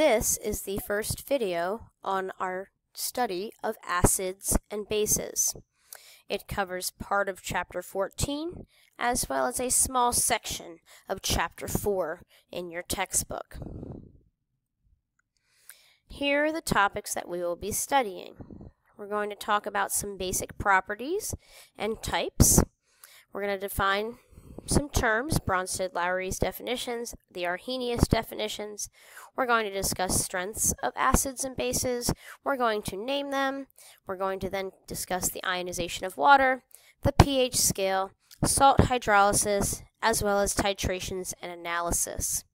This is the first video on our study of acids and bases. It covers part of chapter 14 as well as a small section of chapter 4 in your textbook. Here are the topics that we will be studying. We're going to talk about some basic properties and types. We're going to define some terms, Bronsted-Lowry's definitions, the Arrhenius definitions. We're going to discuss strengths of acids and bases. We're going to name them. We're going to then discuss the ionization of water, the pH scale, salt hydrolysis, as well as titrations and analysis.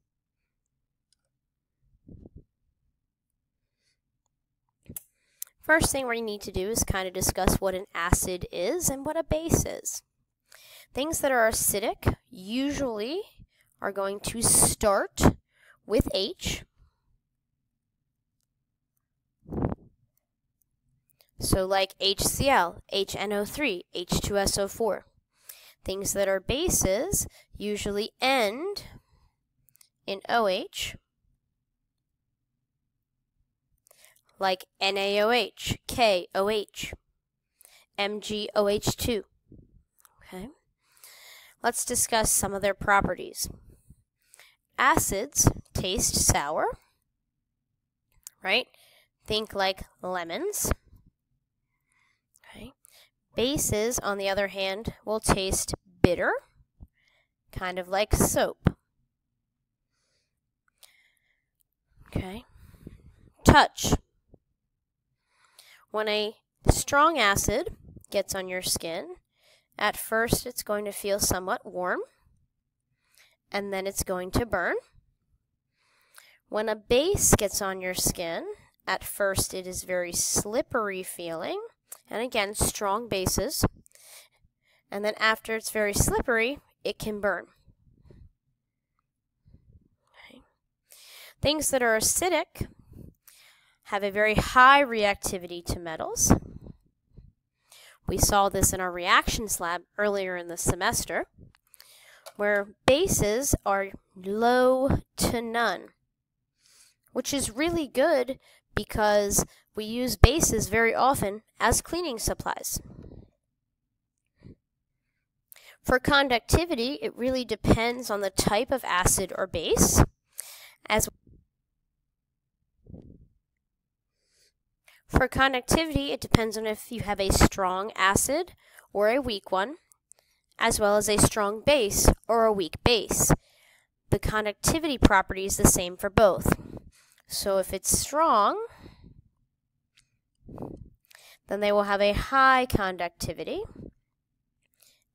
First thing we need to do is kind of discuss what an acid is and what a base is. Things that are acidic usually are going to start with H. So like HCl, HNO3, H2SO4. Things that are bases usually end in OH, like NaOH, KOH, MgOH2. Okay. Let's discuss some of their properties. Acids taste sour, right? Think like lemons. Bases, on the other hand, will taste bitter, kind of like soap. Okay. Touch. When a strong acid gets on your skin, at first, it's going to feel somewhat warm, and then it's going to burn. When a base gets on your skin, at first it is very slippery feeling, and again, strong bases. And then after it's very slippery, it can burn. Okay. Things that are acidic have a very high reactivity to metals. We saw this in our reactions lab earlier in the semester, where bases are low to none, which is really good because we use bases very often as cleaning supplies. For conductivity, it really depends on the type of acid or base, as For conductivity, it depends on if you have a strong acid or a weak one, as well as a strong base or a weak base. The conductivity property is the same for both. So if it's strong, then they will have a high conductivity.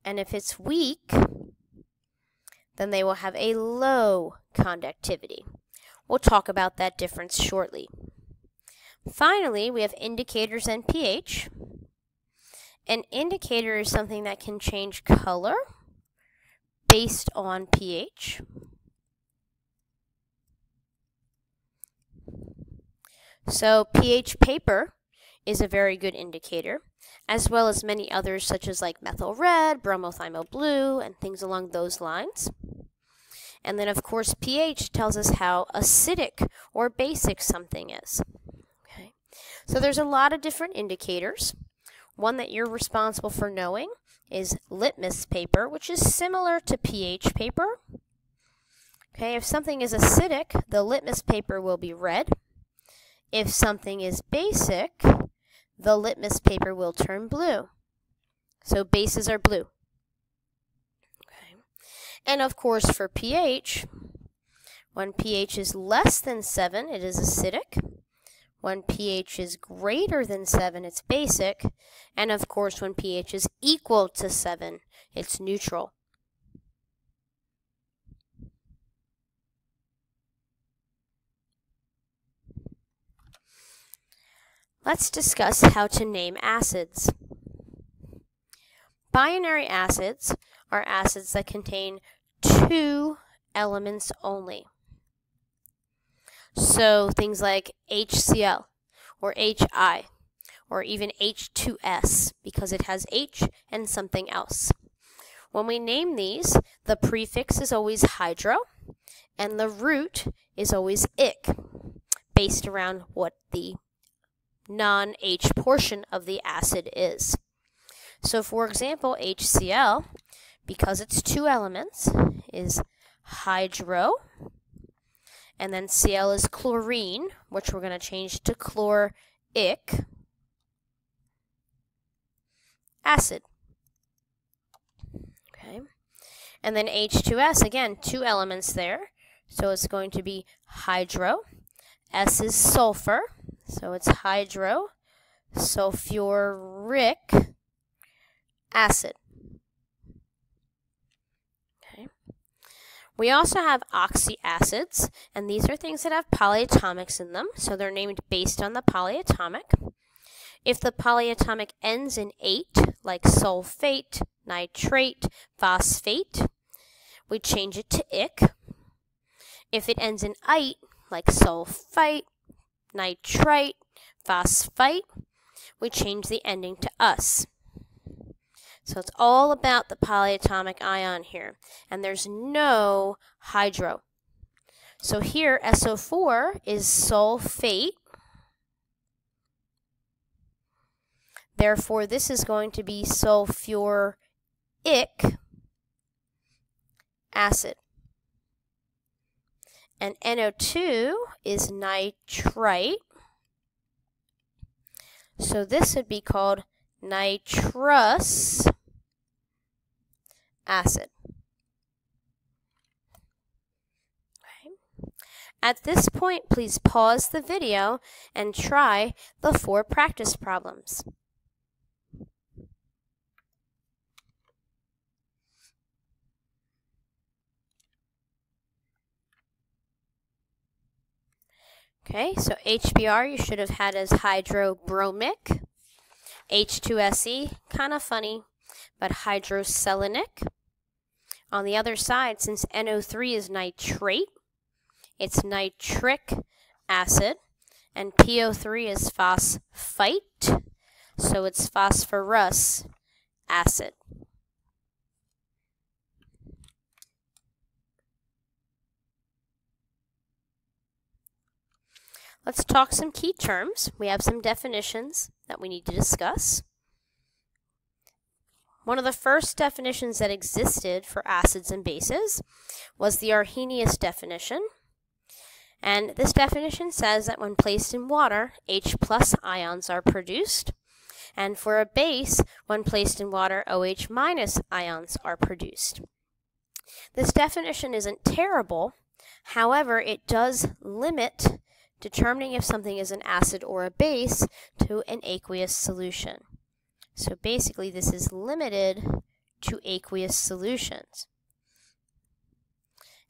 And if it's weak, then they will have a low conductivity. We'll talk about that difference shortly. Finally, we have indicators and pH. An indicator is something that can change color based on pH. So pH paper is a very good indicator, as well as many others such as like methyl red, bromothymol blue, and things along those lines. And then of course pH tells us how acidic or basic something is. So there's a lot of different indicators. One that you're responsible for knowing is litmus paper, which is similar to pH paper. Okay, if something is acidic, the litmus paper will be red. If something is basic, the litmus paper will turn blue. So bases are blue. Okay. And of course for pH, when pH is less than 7, it is acidic. When pH is greater than 7, it's basic. And of course, when pH is equal to 7, it's neutral. Let's discuss how to name acids. Binary acids are acids that contain two elements only. So things like HCl or HI or even H2S because it has H and something else. When we name these, the prefix is always hydro and the root is always ic based around what the non-H portion of the acid is. So for example, HCl, because it's two elements, is hydro, and then Cl is chlorine, which we're going to change to chloric acid. Okay. And then H2S, again, two elements there. So it's going to be hydro. S is sulfur. So it's hydro sulfuric acid. Okay. We also have oxyacids, and these are things that have polyatomics in them, so they're named based on the polyatomic. If the polyatomic ends in ate, like sulfate, nitrate, phosphate, we change it to ic. If it ends in ite, like sulfite, nitrite, phosphite, we change the ending to us. So it's all about the polyatomic ion here. And there's no hydro. So here, SO4 is sulfate, Therefore, this is going to be sulfuric acid. And NO2 is nitrite. So this would be called nitrous acid. At this point, please pause the video and try the four practice problems. Okay, so HBr you should have had as hydrobromic. H2SE, kind of funny, but hydroselenic. On the other side, since NO3 is nitrate, it's nitric acid, and PO3 is phosphite, so it's phosphorous acid. Let's talk some key terms. We have some definitions that we need to discuss. One of the first definitions that existed for acids and bases was the Arrhenius definition. And this definition says that when placed in water, H plus ions are produced. And for a base, when placed in water, OH minus ions are produced. This definition isn't terrible. However, it does limit determining if something is an acid or a base to an aqueous solution. So basically this is limited to aqueous solutions.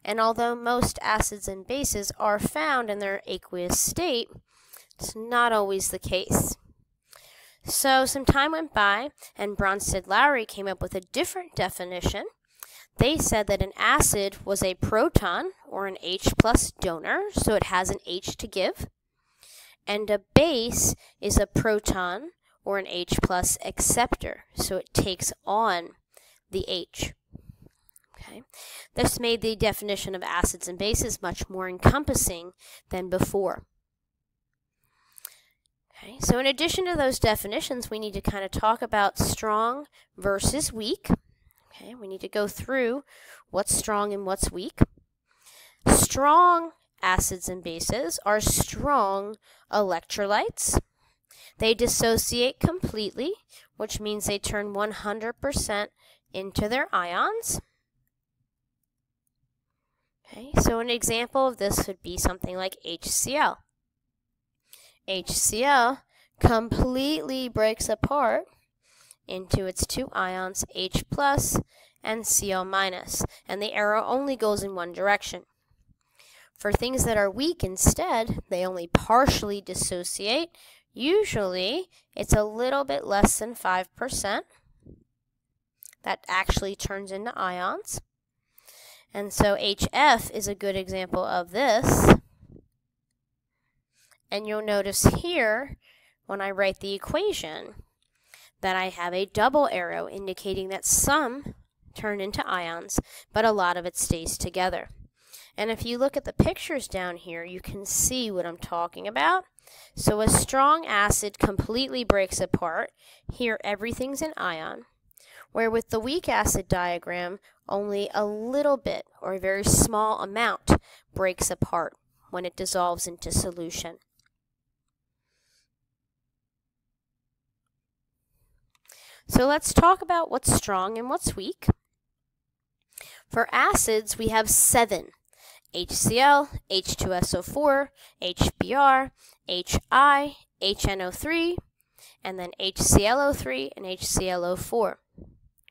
And although most acids and bases are found in their aqueous state, it's not always the case. So some time went by, and Bronsted Lowry came up with a different definition they said that an acid was a proton or an H plus donor, so it has an H to give. And a base is a proton or an H plus acceptor, so it takes on the H. Okay. This made the definition of acids and bases much more encompassing than before. Okay, so in addition to those definitions, we need to kind of talk about strong versus weak. Okay, we need to go through what's strong and what's weak. Strong acids and bases are strong electrolytes. They dissociate completely, which means they turn 100% into their ions. Okay, so an example of this would be something like HCl. HCl completely breaks apart into its two ions, H plus and Cl minus, and the arrow only goes in one direction. For things that are weak instead, they only partially dissociate. Usually, it's a little bit less than 5%. That actually turns into ions. And so HF is a good example of this. And you'll notice here, when I write the equation, that I have a double arrow indicating that some turn into ions, but a lot of it stays together. And if you look at the pictures down here, you can see what I'm talking about. So a strong acid completely breaks apart. Here, everything's an ion. Where with the weak acid diagram, only a little bit or a very small amount breaks apart when it dissolves into solution. So let's talk about what's strong and what's weak. For acids, we have seven. HCl, H2SO4, HBr, HI, HNO3, and then HClO3 and HClO4.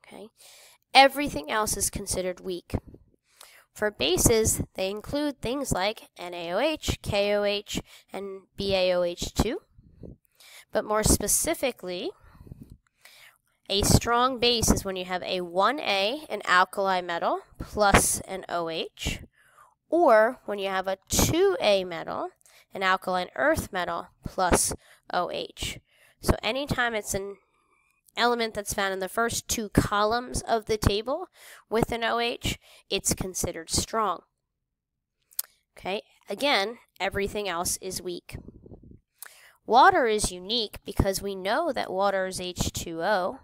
Okay? Everything else is considered weak. For bases, they include things like NaOH, KOH, and BaOH2. But more specifically, a strong base is when you have a 1A, an alkali metal, plus an OH, or when you have a 2A metal, an alkaline earth metal, plus OH. So anytime it's an element that's found in the first two columns of the table with an OH, it's considered strong. Okay, again, everything else is weak. Water is unique because we know that water is H2O,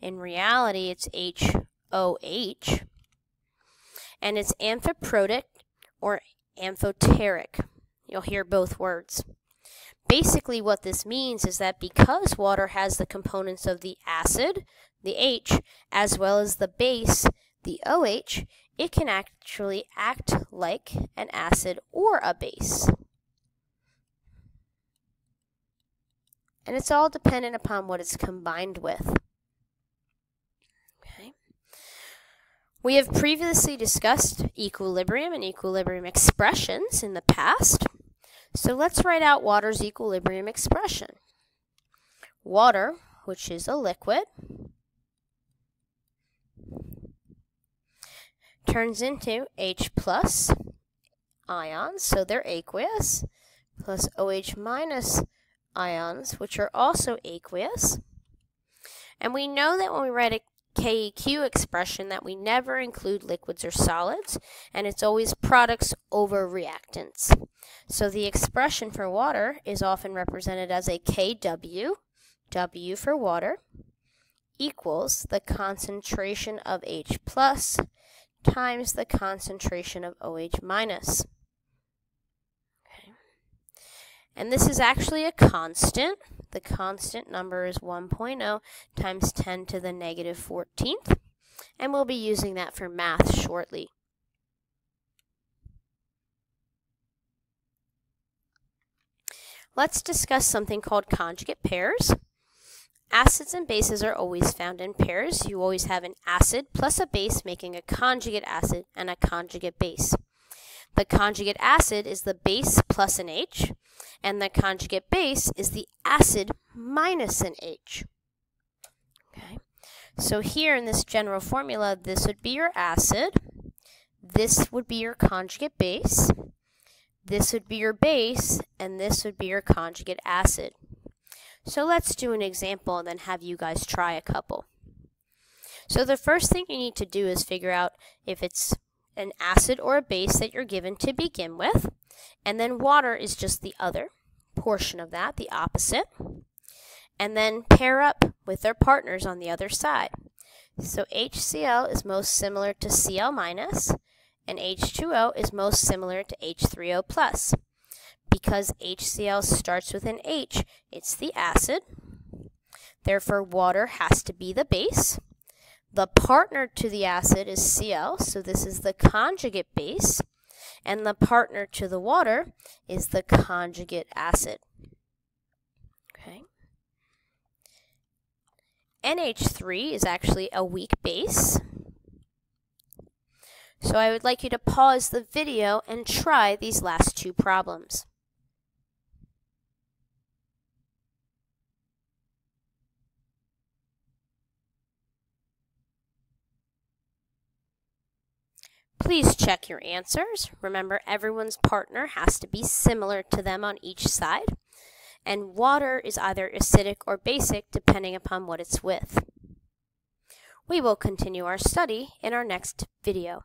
in reality, it's HOH. And it's amphiprotic or amphoteric. You'll hear both words. Basically, what this means is that because water has the components of the acid, the H, as well as the base, the OH, it can actually act like an acid or a base. And it's all dependent upon what it's combined with. We have previously discussed equilibrium and equilibrium expressions in the past. So let's write out water's equilibrium expression. Water, which is a liquid, turns into H plus ions, so they're aqueous, plus OH minus ions, which are also aqueous. And we know that when we write KEQ expression that we never include liquids or solids, and it's always products over reactants. So the expression for water is often represented as a KW, W for water, equals the concentration of H plus times the concentration of OH minus. Okay. And this is actually a constant, the constant number is 1.0 times 10 to the negative 14th, and we'll be using that for math shortly. Let's discuss something called conjugate pairs. Acids and bases are always found in pairs. You always have an acid plus a base making a conjugate acid and a conjugate base. The conjugate acid is the base plus an H, and the conjugate base is the acid minus an H. Okay, so here in this general formula, this would be your acid, this would be your conjugate base, this would be your base, and this would be your conjugate acid. So let's do an example and then have you guys try a couple. So the first thing you need to do is figure out if it's an acid or a base that you're given to begin with, and then water is just the other portion of that, the opposite, and then pair up with their partners on the other side. So HCl is most similar to Cl minus, and H2O is most similar to H3O plus. Because HCl starts with an H, it's the acid. Therefore, water has to be the base. The partner to the acid is Cl, so this is the conjugate base, and the partner to the water is the conjugate acid. Okay. NH3 is actually a weak base. So I would like you to pause the video and try these last two problems. Please check your answers. Remember, everyone's partner has to be similar to them on each side. And water is either acidic or basic depending upon what it's with. We will continue our study in our next video.